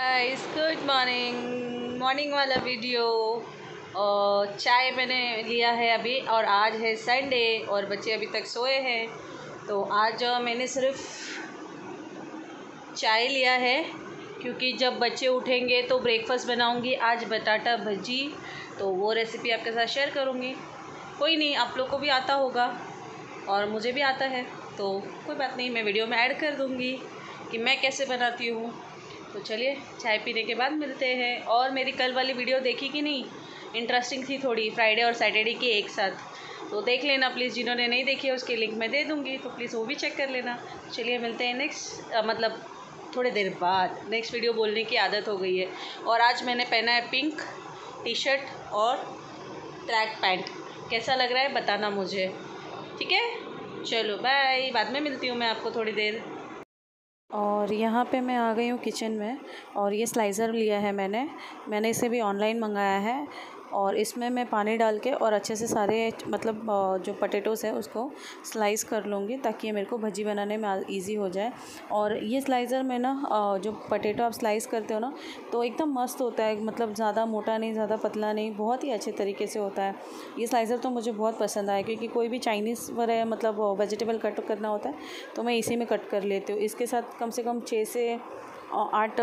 Guys good morning morning वाला video और चाय मैंने लिया है अभी और आज है संडे और बच्चे अभी तक सोए हैं। तो आज मैंने सिर्फ़ चाय लिया है क्योंकि जब बच्चे उठेंगे तो ब्रेकफास्ट बनाऊँगी आज बटाटा भजी। तो वो रेसिपी आपके साथ शेयर करूँगी। कोई नहीं, आप लोग को भी आता होगा और मुझे भी आता है। तो कोई बात नहीं, मैं वीडियो में ऐड कर दूँगी कि मैं कैसे बनाती हूँ। तो चलिए, चाय पीने के बाद मिलते हैं। और मेरी कल वाली वीडियो देखी कि नहीं? इंटरेस्टिंग थी थोड़ी फ्राइडे और सैटरडे की एक साथ। तो देख लेना प्लीज़ जिन्होंने नहीं देखी है, उसके लिंक मैं दे दूँगी। तो प्लीज़ वो भी चेक कर लेना। चलिए, मिलते हैं नेक्स्ट मतलब थोड़े देर बाद। नेक्स्ट वीडियो बोलने की आदत हो गई है। और आज मैंने पहना है पिंक टी शर्ट और ट्रैक पैंट कैसा लग रहा है, बताना मुझे। ठीक है? चलो बाय बाद में मिलती हूँ मैं आपको थोड़ी देर। और यहाँ पे मैं आ गई हूँ किचन में और ये स्लाइज़र लिया है मैंने। मैंने इसे भी ऑनलाइन मंगाया है। और इसमें मैं पानी डाल के और अच्छे से सारे मतलब जो पटेटोज़ है उसको स्लाइस कर लूँगी ताकि ये मेरे को भजी बनाने में इजी हो जाए। और ये स्लाइज़र में ना जो पटेटो आप स्लाइस करते हो ना तो एकदम मस्त होता है मतलब ज़्यादा मोटा नहीं, ज़्यादा पतला नहीं, बहुत ही अच्छे तरीके से होता है। ये स्लाइज़र तो मुझे बहुत पसंद आया क्योंकि कोई भी चाइनीज़ वगैरह मतलब वेजिटेबल कट करना होता है तो मैं इसी में कट कर लेती हूँ। इसके साथ कम से कम छः से आठ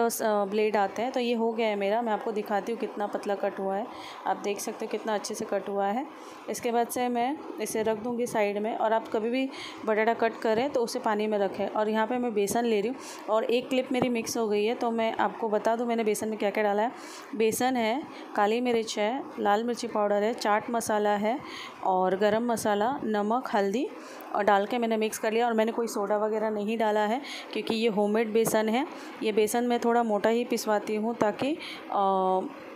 ब्लेड आते हैं तो ये हो गया है मेरा। मैं आपको दिखाती हूँ कितना पतला कट हुआ है। आप देख सकते हो कितना अच्छे से कट हुआ है। इसके बाद से मैं इसे रख दूँगी साइड में और आप कभी भी बटाटा कट करें तो उसे पानी में रखें। और यहाँ पे मैं बेसन ले रही हूँ और एक क्लिप मेरी मिक्स हो गई है तो मैं आपको बता दूँ मैंने बेसन में क्या क्या डाला है। बेसन है, काली मिर्च है, लाल मिर्ची पाउडर है, चाट मसाला है और गरम मसाला, नमक, हल्दी और डाल के मैंने मिक्स कर लिया और मैंने कोई सोडा वगैरह नहीं डाला है, क्योंकि ये होममेड बेसन है। ये बेसन मैं थोड़ा मोटा ही पिसवाती हूँ ताकि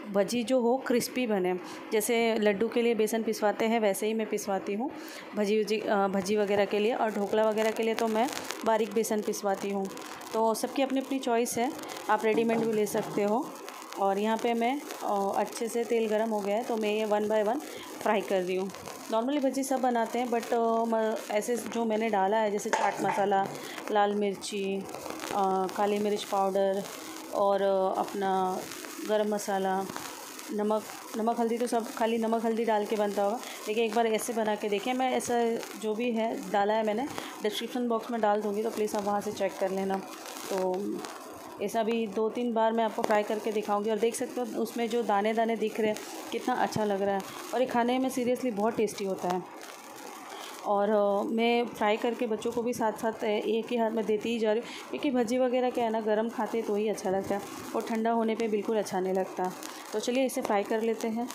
भजी जो हो क्रिस्पी बने। जैसे लड्डू के लिए बेसन पिसवाते हैं, वैसे ही मैं पिसवाती हूँ भजी वजी भजी वगैरह के लिए। और ढोकला वगैरह के लिए तो मैं बारीक बेसन पिसवाती हूँ। तो सबकी अपनी अपनी चॉइस है। आप रेडीमेड भी ले सकते हो। और यहाँ पे मैं अच्छे से तेल गरम हो गया है तो मैं ये वन बाय वन फ्राई कर रही हूँ। नॉर्मली भजी सब बनाते हैं बट ऐसे जो मैंने डाला है, जैसे चाट मसाला, लाल मिर्ची काली मिर्च पाउडर और अपना गरम मसाला, नमक नमक हल्दी तो सब, खाली नमक हल्दी डाल के बनता होगा, लेकिन एक बार ऐसे बना के देखें, मैं ऐसा जो भी है, डाला है मैंने डिस्क्रिप्शन बॉक्स में डाल दूँगी तो प्लीज़ आप वहाँ से चेक कर लेना। तो ऐसा भी दो तीन बार मैं आपको फ्राई करके दिखाऊँगी और देख सकते हो उसमें जो दाने दाने दिख रहे हैं, कितना अच्छा लग रहा है। और ये खाने में सीरियसली बहुत टेस्टी होता है। और मैं फ्राई करके बच्चों को भी साथ साथ एक ही हाथ में देती ही जा रही हूँ, क्योंकि भजी वगैरह क्या है ना, गर्म खाते तो ही अच्छा लगता है और ठंडा होने पे बिल्कुल अच्छा नहीं लगता। तो चलिए इसे फ्राई कर लेते हैं।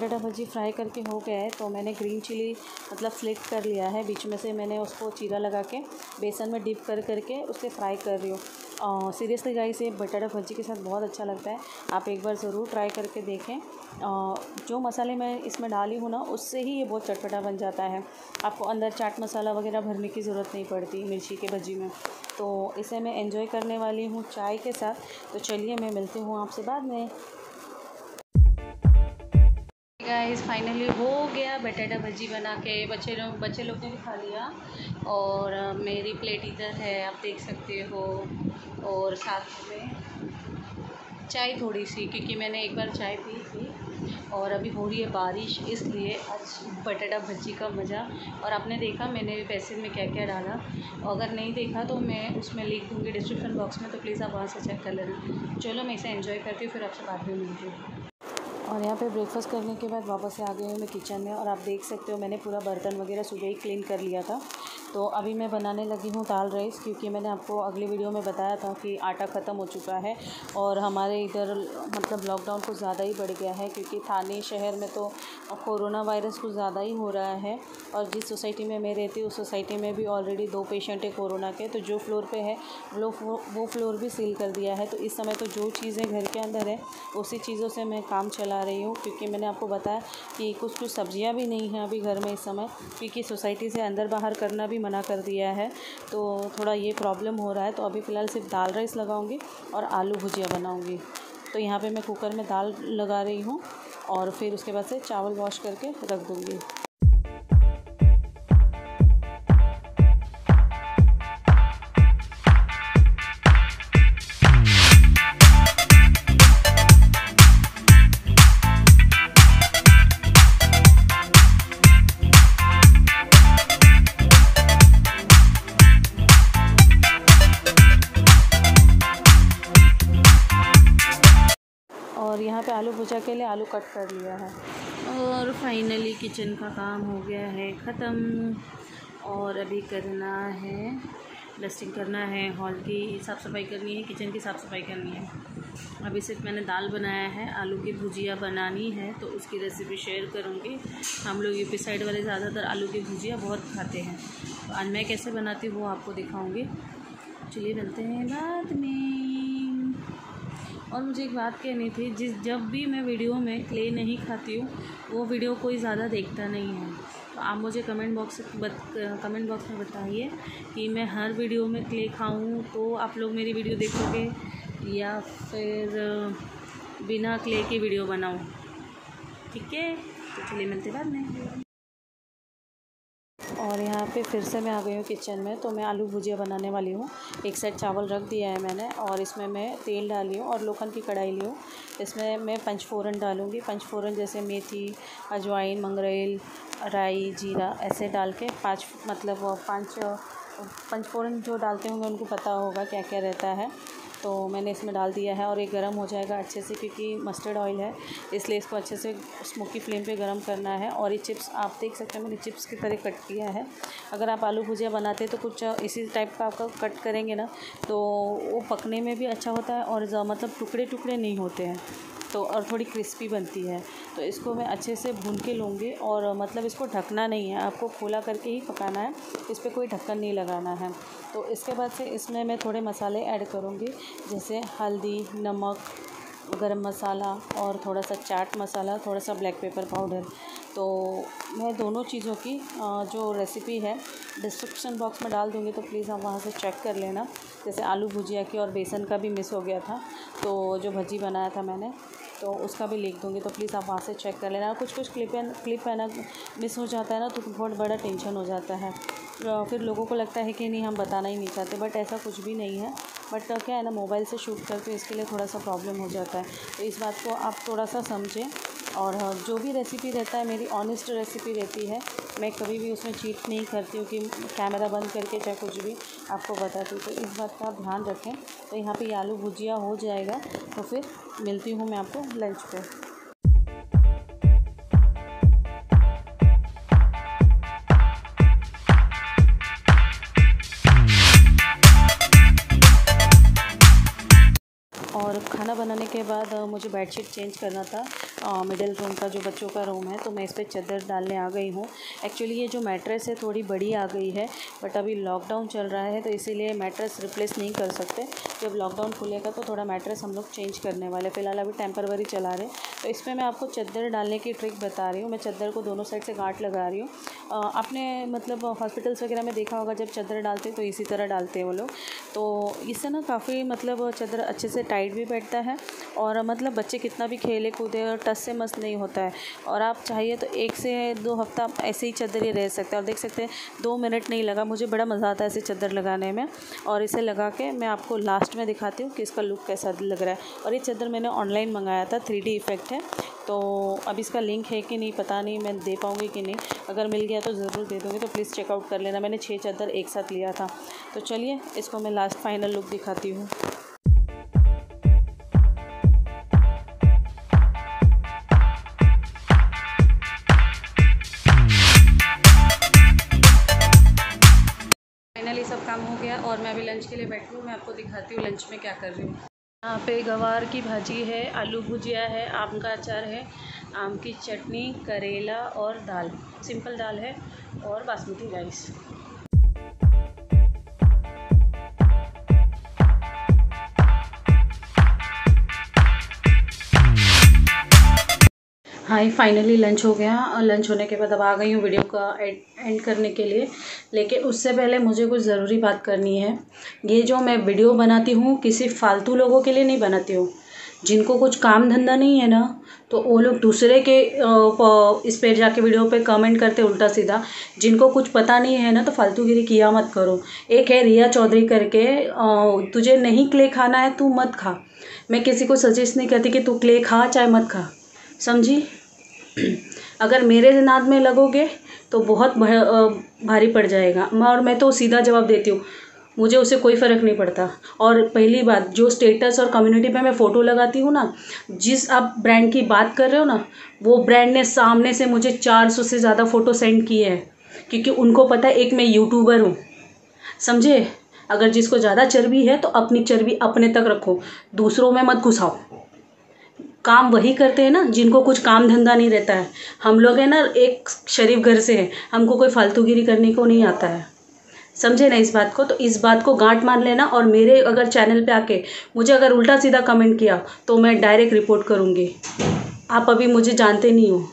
बटाटा भजी फ्राई करके हो गया है तो मैंने ग्रीन चिली मतलब फ्लिक कर लिया है। बीच में से मैंने उसको चीरा लगा के बेसन में डिप कर करके उसके फ्राई कर रही हूँ। सीरियसली गाइस ये बटाटा भजी के साथ बहुत अच्छा लगता है। आप एक बार ज़रूर ट्राई करके देखें। आ, जो मसाले मैं इसमें डाली हूँ ना उससे ही ये बहुत चटपटा बन जाता है। आपको अंदर चाट मसाला वगैरह भरने की ज़रूरत नहीं पड़ती मिर्ची के भजी में। तो इसे मैं एंजॉय करने वाली हूँ चाय के साथ। तो चलिए मैं मिलती हूँ आपसे बाद में। गाइस फाइनली हो गया बटाटा भजी बना के। बच्चे लोग बच्चे लोग ने भी खा लिया। और मेरी प्लेट इधर है, आप देख सकते हो। और साथ में चाय थोड़ी सी, क्योंकि मैंने एक बार चाय पी थी। और अभी हो रही है बारिश, इसलिए आज बटाटा भजी का मज़ा। और आपने देखा, मैंने पैसे में क्या क्या डाला। और अगर नहीं देखा तो मैं उसमें लिख दूँगी डिस्क्रिप्शन बॉक्स में तो प्लीज़ आप वहाँ से चेक कर लेना। चलो, मैं इसे एंजॉय करती हूँ, फिर आपसे बाद में मिलती हूँ। और यहाँ पे ब्रेकफास्ट करने के बाद वापस से आ गए हूँ मैं किचन में और आप देख सकते हो मैंने पूरा बर्तन वगैरह सुबह ही क्लीन कर लिया था। तो अभी मैं बनाने लगी हूँ दाल राइस क्योंकि मैंने आपको अगले वीडियो में बताया था कि आटा ख़त्म हो चुका है और हमारे इधर मतलब लॉकडाउन कुछ ज़्यादा ही बढ़ गया है क्योंकि थाने शहर में तो कोरोना वायरस कुछ ज़्यादा ही हो रहा है और जिस सोसाइटी में मैं रहती हूँ, उस सोसाइटी में भी ऑलरेडी दो पेशेंट है कोरोना के तो जो फ्लोर पर है, वो वो फ्लोर भी सील कर दिया है। तो इस समय तो जो चीज़ें घर के अंदर है, उसी चीज़ों से मैं काम चला रही हूँ क्योंकि मैंने आपको बताया कि कुछ कुछ सब्ज़ियाँ भी नहीं हैं अभी घर में इस समय क्योंकि सोसाइटी से अंदर बाहर करना भी मना कर दिया है। तो थोड़ा ये प्रॉब्लम हो रहा है। तो अभी फ़िलहाल सिर्फ़ दाल राइस लगाऊँगी और आलू भुजिया बनाऊँगी। तो यहाँ पे मैं कुकर में दाल लगा रही हूँ और फिर उसके बाद से चावल वॉश करके रख दूँगी। पे आलू भुजा के लिए आलू कट कर लिया है। और फाइनली किचन का काम हो गया है, ख़त्म। और अभी करना है डस्टिंग करना है हॉल की साफ़ सफ़ाई करनी है किचन की साफ़ सफ़ाई करनी है। अभी सिर्फ़ मैंने दाल बनाया है, आलू की भुजिया बनानी है तो उसकी रेसिपी शेयर करूँगी। हम लोग यूपी साइड वाले ज़्यादातर आलू की भुजिया बहुत खाते हैं। तो आज मैं कैसे बनाती हूँ वो आपको दिखाऊँगी। चलिए मिलते हैं बाद में। और मुझे एक बात कहनी थी, जिस, जब भी मैं वीडियो में क्ले नहीं खाती हूँ, वो वीडियो कोई ज़्यादा देखता नहीं है। तो आप मुझे कमेंट बॉक्स बत कमेंट बॉक्स में बताइए कि मैं हर वीडियो में क्ले खाऊँ तो आप लोग मेरी वीडियो देखोगे या फिर, बिना क्ले की वीडियो बनाऊँ। ठीक है? तो चलिए मिलते बाद में। और यहाँ पे फिर से मैं आ गई हूँ किचन में तो मैं आलू भुजिया बनाने वाली हूँ। एक साइड चावल रख दिया है मैंने और इसमें मैं तेल डाली हूँ और लोखन की कढ़ाई ली हूँ। इसमें मैं पंचफोरन डालूँगी। पंचफोरन जैसे मेथी, अजवाइन, मंगरेल, राई, जीरा ऐसे डाल के पाँच मतलब पाँच, पंचफोरन जो डालते होंगे उनको पता होगा क्या क्या रहता है। तो मैंने इसमें डाल दिया है और ये गर्म हो जाएगा अच्छे से क्योंकि मस्टर्ड ऑयल है, इसलिए इसको अच्छे से स्मोकी फ्लेम पे गर्म करना है और ये चिप्स आप देख सकते हैं मैंने चिप्स की तरह कट किया है। अगर आप आलू भुजिया बनाते हैं तो कुछ इसी टाइप का आपका कट करेंगे ना तो वो पकने में भी अच्छा होता है और मतलब टुकड़े टुकड़े नहीं होते हैं। तो और थोड़ी क्रिस्पी बनती है। तो इसको मैं अच्छे से भून के लूँगी और मतलब इसको ढकना नहीं है। आपको खोला करके ही पकाना है। इस पर कोई ढक्कन नहीं लगाना है। तो इसके बाद से इसमें मैं थोड़े मसाले ऐड करूँगी। जैसे हल्दी, नमक, गरम मसाला और थोड़ा सा चाट मसाला, थोड़ा सा ब्लैक पेपर पाउडर। तो मैं दोनों चीज़ों की जो रेसिपी है, डिस्क्रिप्शन बॉक्स में डाल दूँगी तो प्लीज़ आप वहाँ से चेक कर लेना। जैसे आलू भुजिया की और बेसन का भी मिस हो गया था। तो जो भजी बनाया था मैंने तो उसका भी लिख दूँगी तो प्लीज़ आप वहाँ से चेक कर लेना। कुछ कुछ क्लिप क्लिप है ना मिस हो जाता है ना तो बहुत बड़ा टेंशन हो जाता है। फिर लोगों को लगता है कि नहीं, हम बताना ही नहीं चाहते बट ऐसा कुछ भी नहीं है। बट क्या है ना मोबाइल से शूट करके इसके लिए थोड़ा सा प्रॉब्लम हो जाता है। तो इस बात को आप थोड़ा सा समझें। और जो भी रेसिपी रहता है, मेरी ऑनेस्ट रेसिपी रहती है। मैं कभी भी उसमें चीट नहीं करती हूँ कि कैमरा बंद करके चाहे कुछ भी आपको बताती हूँ। तो इस बात का आप ध्यान रखें। तो यहाँ पे आलू भुजिया हो जाएगा तो फिर मिलती हूँ मैं आपको लंच पे। खाना बनाने के बाद मुझे बेडशीट चेंज करना था। मिडिल रूम का जो बच्चों का रूम है तो मैं इस पर चादर डालने आ गई हूँ। एक्चुअली ये जो मैट्रेस है, थोड़ी बड़ी आ गई है, बट अभी लॉकडाउन चल रहा है तो इसीलिए मैट्रेस रिप्लेस नहीं कर सकते। जब लॉकडाउन खुलेगा तो थोड़ा मैट्रेस हम लोग चेंज करने वाले फ़िलहाल अभी टेम्परवरी चला रहे तो इस पर मैं आपको चादर डालने की ट्रिक बता रही हूँ। मैं चादर को दोनों साइड से गाँठ लगा रही हूँ। आपने मतलब हॉस्पिटल्स वगैरह में देखा होगा, जब चादर डालते हैं तो इसी तरह डालते हैं वो लोग। तो इससे ना काफ़ी मतलब चादर अच्छे से टाइट भी बैठता है और मतलब बच्चे कितना भी खेले कूदे और टस से मस्त नहीं होता है। और आप चाहिए तो एक से दो हफ़्ता ऐसे ही चादर ही रह सकते हैं और देख सकते हैं, दो मिनट नहीं लगा, मुझे बड़ा मज़ा आता है ऐसे चादर लगाने में। और इसे लगा के मैं आपको लास्ट में दिखाती हूँ कि इसका लुक कैसा लग रहा है। और ये चादर मैंने ऑनलाइन मंगाया था, थ्री इफ़ेक्ट है। तो अब इसका लिंक है कि नहीं पता नहीं मैं दे पाऊँगी कि नहीं। अगर मिल गया तो ज़रूर दे दूँगी तो प्लीज़ चेकआउट कर लेना। मैंने छः चादर एक साथ लिया था। तो चलिए, इसको मैं लास्ट फाइनल लुक दिखाती हूँ। काम हो गया और मैं अभी लंच के लिए बैठी हूँ। मैं आपको दिखाती हूँ लंच में क्या कर रही हूँ। यहाँ पे गवार की भाजी है, आलू भुजिया है, आम का अचार है, आम की चटनी, करेला और दाल। सिंपल दाल है और बासमती राइस। हाँ फाइनली लंच हो गया। और लंच होने के बाद अब आ गई हूँ वीडियो का एंड करने के लिए। लेकिन उससे पहले मुझे कुछ ज़रूरी बात करनी है। ये जो मैं वीडियो बनाती हूँ, किसी फालतू लोगों के लिए नहीं बनाती हूँ। जिनको कुछ काम धंधा नहीं है ना तो वो लोग दूसरे के इस पर जाके वीडियो पे कमेंट करते उल्टा सीधा। जिनको कुछ पता नहीं है ना तो फालतूगिरी किया मत करो। एक है रिया चौधरी करके तुझे नहीं क्ले खाना है, तू मत खा। मैं किसी को सजेस्ट नहीं करती कि तू क्ले खा चाहे मत खा। समझी? अगर मेरे नाद में लगोगे तो बहुत भारी पड़ जाएगा। और मैं तो सीधा जवाब देती हूँ, मुझे उससे कोई फ़र्क नहीं पड़ता। और पहली बात, जो स्टेटस और कम्युनिटी पे मैं फ़ोटो लगाती हूँ ना, जिस आप ब्रांड की बात कर रहे हो ना, वो ब्रांड ने सामने से मुझे चार सौ से ज़्यादा फ़ोटो सेंड किए हैं। क्योंकि उनको पता है, एक मैं यूट्यूबर हूँ। समझे? अगर जिसको ज़्यादा चर्बी है तो अपनी चर्बी अपने तक रखो। दूसरों में मत घुसाओ। काम वही करते हैं ना, जिनको कुछ काम धंधा नहीं रहता है। हम लोग हैं ना, एक शरीफ घर से है। हमको कोई फालतूगिरी करने को नहीं आता है। समझे ना इस बात को? तो इस बात को गांठ मान लेना और मेरे अगर चैनल पे आके मुझे अगर उल्टा सीधा कमेंट किया तो मैं डायरेक्ट रिपोर्ट करूँगी। आप अभी मुझे जानते नहीं हो।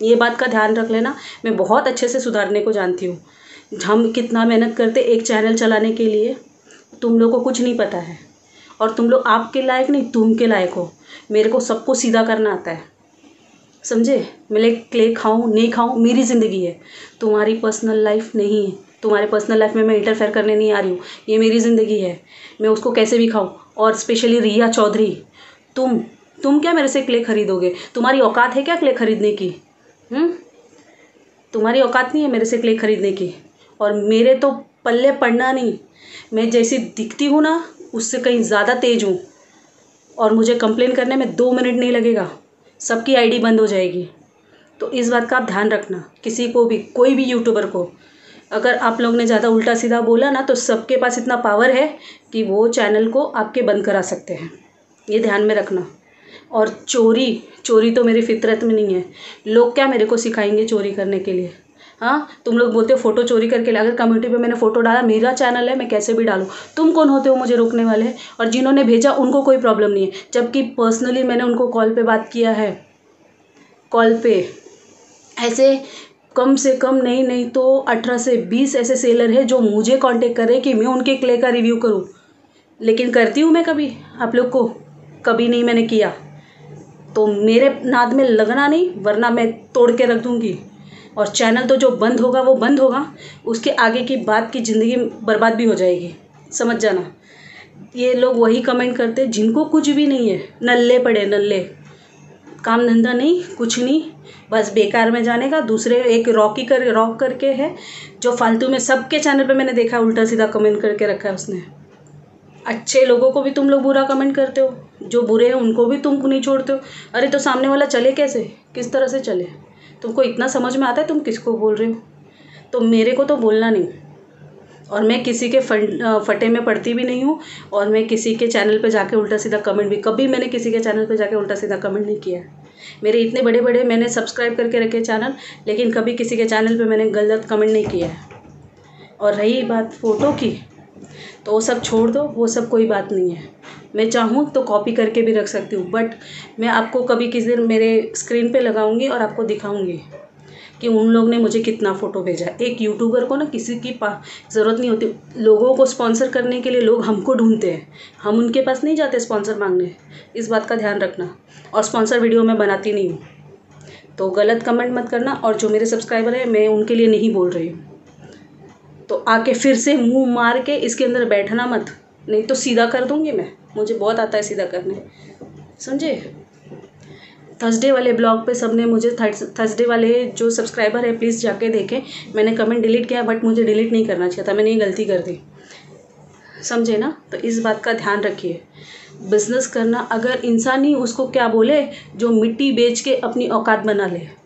ये बात का ध्यान रख लेना। मैं बहुत अच्छे से सुधारने को जानती हूँ। हम कितना मेहनत करते एक चैनल चलाने के लिए। तुम लोग को कुछ नहीं पता है। और तुम लोग आपके लायक नहीं, तुम के लायक हो। मेरे को सबको सीधा करना आता है। समझे? मैं क्ले खाऊं, नहीं खाऊं, मेरी ज़िंदगी है। तुम्हारी पर्सनल लाइफ नहीं है। तुम्हारे पर्सनल लाइफ में मैं इंटरफेयर करने नहीं आ रही हूँ। ये मेरी ज़िंदगी है। मैं उसको कैसे भी खाऊं? और स्पेशली रिया चौधरी, तुम तुम क्या मेरे से क्ले खरीदोगे? तुम्हारी औकात है क्या क्ले खरीदने की? हम्म? तुम्हारी औकात नहीं है मेरे से क्ले खरीदने की। और मेरे तो पल्ले पड़ना नहीं। मैं जैसी दिखती हूँ ना, उससे कहीं ज़्यादा तेज़ हूँ। और मुझे कंप्लेन करने में दो मिनट नहीं लगेगा। सबकी आईडी बंद हो जाएगी। तो इस बात का आप ध्यान रखना, किसी को भी, कोई भी यूट्यूबर को। अगर आप लोग ने ज़्यादा उल्टा सीधा बोला ना तो सबके पास इतना पावर है कि वो चैनल को आपके बंद करा सकते हैं। ये ध्यान में रखना। और चोरी चोरी तो मेरी फितरत में नहीं है। लोग क्या मेरे को सिखाएँगे चोरी करने के लिए? हाँ तुम लोग बोलते हो फ़ोटो चोरी करके ला अगर कम्युनिटी पे मैंने फ़ोटो डाला, मेरा चैनल है, मैं कैसे भी डालूँ? तुम कौन होते हो मुझे रोकने वाले? और जिन्होंने भेजा, उनको कोई प्रॉब्लम नहीं है। जबकि पर्सनली मैंने उनको कॉल पे बात किया है। कॉल पे। ऐसे कम से कम नहीं नहीं तो अठारह से बीस ऐसे सेलर है जो मुझे कांटेक्ट करें कि मैं उनके क्ले का रिव्यू करूँ। लेकिन करती हूँ मैं कभी। आप लोग को कभी नहीं मैंने किया। तो मेरे नाद में लगना नहीं, वरना मैं तोड़ के रख दूँगी। और चैनल तो जो बंद होगा, वो बंद होगा। उसके आगे की बात की ज़िंदगी बर्बाद भी हो जाएगी। समझ जाना? ये लोग वही कमेंट करते, जिनको कुछ भी नहीं है। नल्ले पड़े, नल्ले। काम धंधा नहीं, कुछ नहीं। बस बेकार में जाने का। दूसरे एक रॉकी कर, रॉक करके है, जो फालतू में सबके चैनल पे मैंने देखा उल्टा सीधा कमेंट करके रखा है उसने। अच्छे लोगों को भी तुम लोग बुरा कमेंट करते हो। जो बुरे हैं, उनको भी तुम नहीं छोड़ते हो। अरे तो सामने वाला चले कैसे? किस तरह से चले? तुमको इतना समझ में आता है तुम किसको बोल रहे हो? तो मेरे को तो बोलना नहीं। और मैं किसी के फटे में पढ़ती भी नहीं हूँ, और मैं किसी के चैनल पे जाके उल्टा सीधा कमेंट भी, कभी मैंने किसी के चैनल पे जाके उल्टा सीधा कमेंट नहीं किया। मेरे इतने बड़े बड़े मैंने सब्सक्राइब करके रखे चैनल लेकिन कभी किसी के चैनल पे मैंने गलत कमेंट नहीं किया। है और रही बात फ़ोटो की तो वो सब छोड़ दो, वो सब कोई बात नहीं है। मैं चाहूँ तो कॉपी करके भी रख सकती हूँ बट मैं आपको कभी किसी दिन मेरे स्क्रीन पे लगाऊँगी और आपको दिखाऊँगी कि उन लोग ने मुझे कितना फ़ोटो भेजा। एक यूट्यूबर को ना किसी की ज़रूरत नहीं होती। लोगों को स्पॉन्सर करने के लिए लोग हमको ढूंढते हैं। हम उनके पास नहीं जाते स्पॉन्सर मांगने। इस बात का ध्यान रखना। और स्पॉन्सर वीडियो मैं बनाती नहीं हूँ। तो गलत कमेंट मत करना और जो मेरे सब्सक्राइबर हैं, मैं उनके लिए नहीं बोल रही हूँ। तो आके फिर से मुँह मार के इसके अंदर बैठना मत। नहीं तो सीधा कर दूँगी मैं। मुझे बहुत आता है सीधा करने। समझे? थर्सडे वाले ब्लॉग पे सबने मुझे थर्सडे वाले जो सब्सक्राइबर है प्लीज़ जाके देखें। मैंने कमेंट डिलीट किया बट मुझे डिलीट नहीं करना चाहिए था। मैंने ये गलती कर दी। समझे ना? तो इस बात का ध्यान रखिए। बिज़नेस करना, अगर इंसान ही उसको क्या बोले, जो मिट्टी बेच के अपनी औकात बना ले।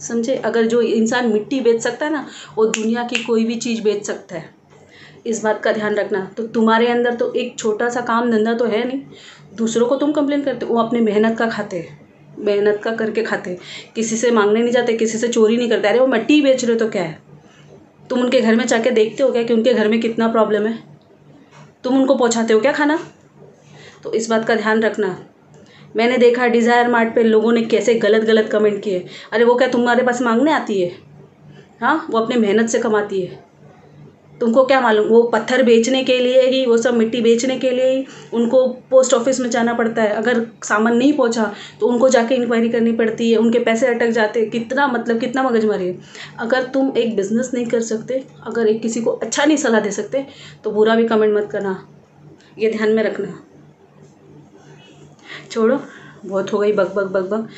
समझे? अगर जो इंसान मिट्टी बेच सकता है ना, वो दुनिया की कोई भी चीज़ बेच सकता है। इस बात का ध्यान रखना। तो तुम्हारे अंदर तो एक छोटा सा काम धंधा तो है नहीं। दूसरों को तुम कंप्लेन करते हो, वो अपने मेहनत का खाते मेहनत का करके खाते किसी से मांगने नहीं जाते, किसी से चोरी नहीं करते। अरे, वो मिट्टी बेच रहे हो तो क्या है? तुम उनके घर में जाके देखते हो क्या कि उनके घर में कितना प्रॉब्लम है? तुम उनको पहुँचाते हो क्या खाना? तो इस बात का ध्यान रखना। मैंने देखा डिज़ायर मार्ट पे लोगों ने कैसे गलत गलत कमेंट किए। अरे वो क्या तुम्हारे पास मांगने आती है? हाँ वो अपने मेहनत से कमाती है। तुमको क्या मालूम? वो पत्थर बेचने के लिए ही, वो सब मिट्टी बेचने के लिए ही उनको पोस्ट ऑफ़िस में जाना पड़ता है। अगर सामान नहीं पहुँचा तो उनको जाके इंक्वायरी करनी पड़ती है। उनके पैसे अटक जाते हैं। कितना मतलब कितना मगजमारी है। अगर तुम एक बिज़नेस नहीं कर सकते, अगर एक किसी को अच्छा नहीं सलाह दे सकते तो बुरा भी कमेंट मत करना। ये ध्यान में रखना। छोड़ो, बहुत हो गई बग बग बग बग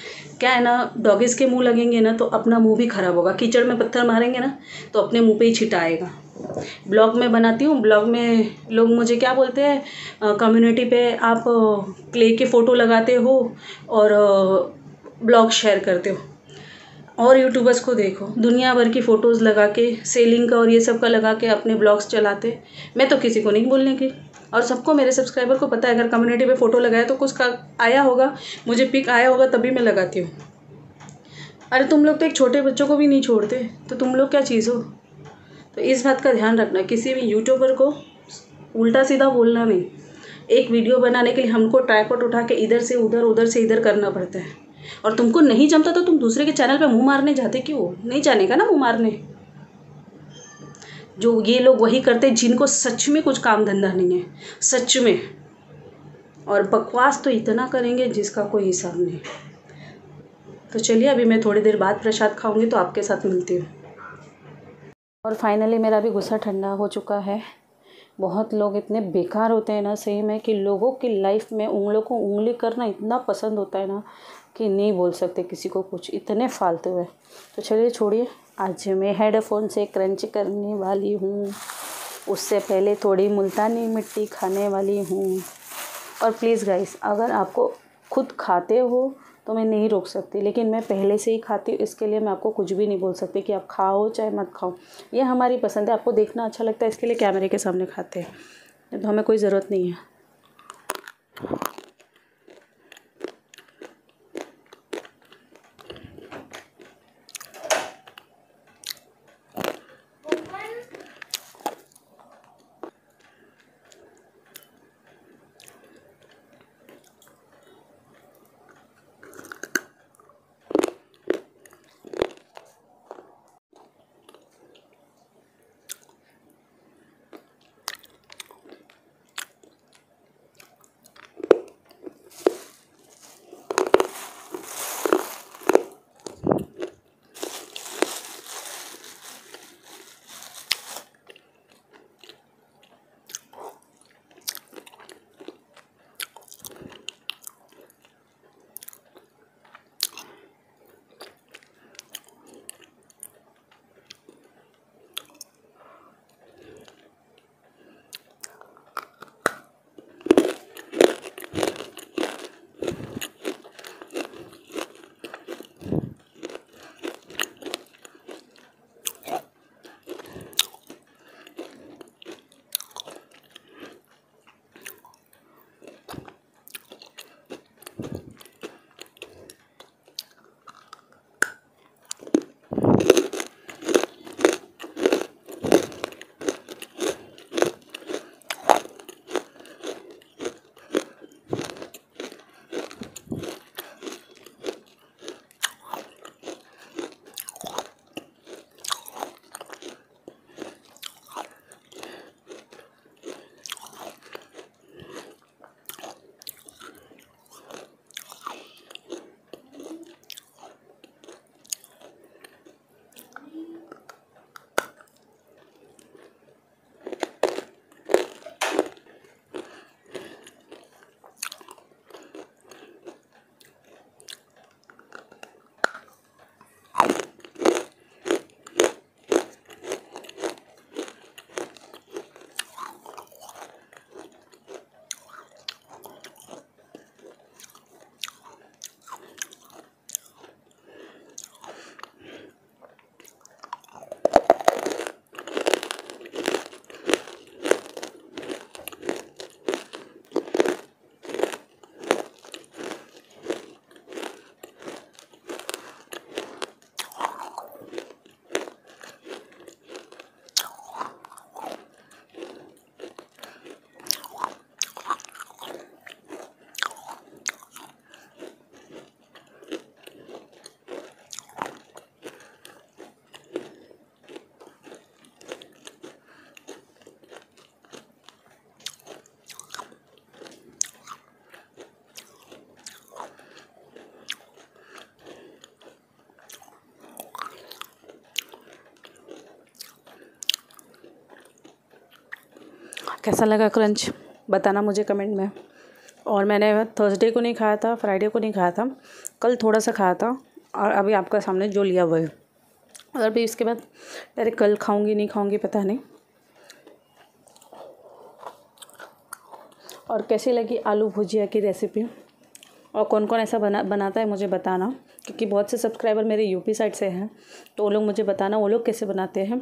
क्या है ना डॉगिस के मुँह लगेंगे ना तो अपना मुँह भी खराब होगा। कीचड़ में पत्थर मारेंगे ना तो अपने मुँह पे ही छिटा आएगा ब्लॉग में बनाती हूँ, ब्लॉग में लोग मुझे क्या बोलते हैं कम्युनिटी पे आप क्ले के फ़ोटो लगाते हो और ब्लॉग शेयर करते हो। और यूट्यूबर्स को देखो, दुनिया भर की फ़ोटोज़ लगा के सेलिंग का और ये सब का लगा के अपने ब्लॉग्स चलाते। मैं तो किसी को नहीं बोलने की। और सबको मेरे सब्सक्राइबर को पता है, अगर कम्युनिटी पे फ़ोटो लगाया तो कुछ का आया होगा, मुझे पिक आया होगा, तभी मैं लगाती हूँ। अरे तुम लोग तो एक छोटे बच्चों को भी नहीं छोड़ते तो तुम लोग क्या चीज़ हो? तो इस बात का ध्यान रखना, किसी भी यूट्यूबर को उल्टा सीधा बोलना नहीं। एक वीडियो बनाने के लिए हमको ट्राईपॉट उठा के इधर से उधर उधर से इधर करना पड़ता है। और तुमको नहीं जमता तो तुम दूसरे के चैनल पे मुँह मारने जाते क्यों? नहीं जाने का ना मुँह मारने। जो ये लोग वही करते हैं जिनको सच में कुछ काम धंधा नहीं है। सच में। और बकवास तो इतना करेंगे जिसका कोई हिसाब नहीं। तो चलिए, अभी मैं थोड़ी देर बाद प्रसाद खाऊँगी तो आपके साथ मिलती हूँ। और फाइनली मेरा भी गुस्सा ठंडा हो चुका है। बहुत लोग इतने बेकार होते हैं ना सही में कि लोगों की लाइफ में उंगलों को उंगली करना इतना पसंद होता है ना कि नहीं बोल सकते किसी को कुछ। इतने फालतू है। तो चलिए, छोड़िए। आज मैं हेडफोन से क्रंच करने वाली हूँ। उससे पहले थोड़ी मुल्तानी मिट्टी खाने वाली हूँ। और प्लीज़ गाइस अगर आपको खुद खाते हो तो मैं नहीं रोक सकती। लेकिन मैं पहले से ही खाती हूँ, इसके लिए मैं आपको कुछ भी नहीं बोल सकती कि आप खाओ चाहे मत खाओ। ये हमारी पसंद है, आपको देखना अच्छा लगता है, इसके लिए कैमरे के सामने खाते हैं। तो हमें कोई ज़रूरत नहीं है। कैसा लगा क्रंच? बताना मुझे कमेंट में। और मैंने थर्सडे को नहीं खाया था, फ्राइडे को नहीं खाया था, कल थोड़ा सा खाया था, और अभी आपका सामने जो लिया हुआ है। और अभी इसके बाद डायरेक्ट कल खाऊँगी, नहीं खाऊँगी, पता नहीं। और कैसी लगी आलू भुजिया की रेसिपी और कौन कौन ऐसा बना, बनाता है मुझे बताना, क्योंकि बहुत से सब्सक्राइबर मेरे यूपी साइड से हैं तो वो लोग मुझे बताना, वो लोग कैसे बनाते हैं।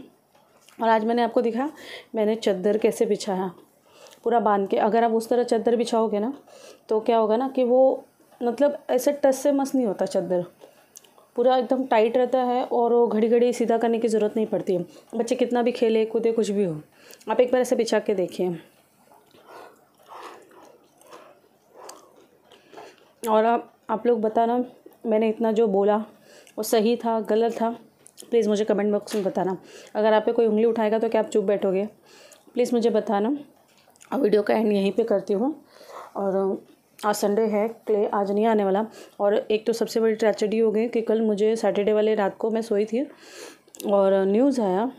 और आज मैंने आपको दिखा, मैंने चद्दर कैसे बिछाया। पूरा बाँध के, अगर आप उस तरह चद्दर बिछाओगे ना तो क्या होगा ना कि वो मतलब ऐसे टच से मस नहीं होता चद्दर। पूरा एकदम टाइट रहता है और वो घड़ी घड़ी सीधा करने की ज़रूरत नहीं पड़ती। है बच्चे कितना भी खेले, कूदे, कुछ भी हो, आप एक बार ऐसे बिछा के देखिए। और आप आप लोग बताना, मैंने इतना जो बोला, वो सही था, गलत था? प्लीज़ मुझे कमेंट बॉक्स में बताना। अगर आप पे कोई उंगली उठाएगा तो क्या आप चुप बैठोगे? प्लीज़ मुझे बताना। और वीडियो का एंड यहीं पे करती हूँ। और, आज संडे है, क्ले, आज नहीं आने वाला। और एक तो सबसे बड़ी ट्रेजेडी हो गई कि कल मुझे सैटरडे वाले रात को मैं सोई थी। और न्यूज़ आया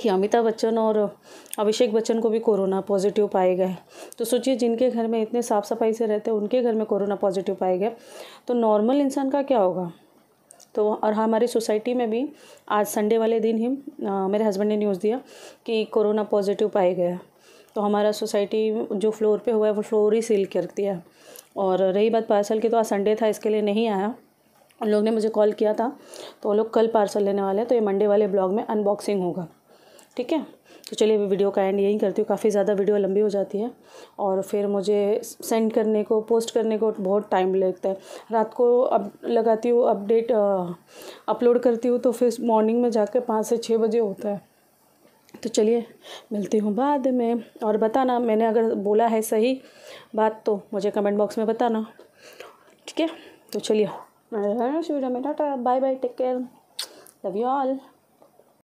कि अमिताभ बच्चन और अभिषेक बच्चन को भी कोरोना पॉजिटिव पाए गए। तो सोचिए, जिनके घर में इतने साफ़ सफ़ाई से रहते हैं, उनके घर में कोरोना पॉजिटिव पाए गए। तो नॉर्मल इंसान का क्या होगा? तो और हमारी सोसाइटी में भी आज संडे वाले दिन ही आ, मेरे हस्बैंड ने न्यूज़ दिया कि कोरोना पॉजिटिव पाया गया तो हमारा सोसाइटी जो फ्लोर पे हुआ है वो फ्लोर ही सील कर दिया और रही बात पार्सल की तो आज संडे था इसके लिए नहीं आया। उन लोग ने मुझे कॉल किया था तो वो लोग कल पार्सल लेने वाले हैं तो ये मंडे वाले ब्लॉग में अनबॉक्सिंग होगा। ठीक है? तो चलिए मैं वीडियो का एंड यही करती हूँ। काफ़ी ज़्यादा वीडियो लंबी हो जाती है और फिर मुझे सेंड करने को पोस्ट करने को बहुत टाइम लगता है। रात को अब लगाती हूँ अपडेट अपलोड करती हूँ तो फिर मॉर्निंग में जाकर पाँच से छः बजे होता है। तो चलिए, मिलती हूँ बाद में। और बताना, मैंने अगर बोला है सही बात तो मुझे कमेंट बॉक्स में बताना। ठीक है? तो चलिए वीडियो में। Tata bye bye take care love you all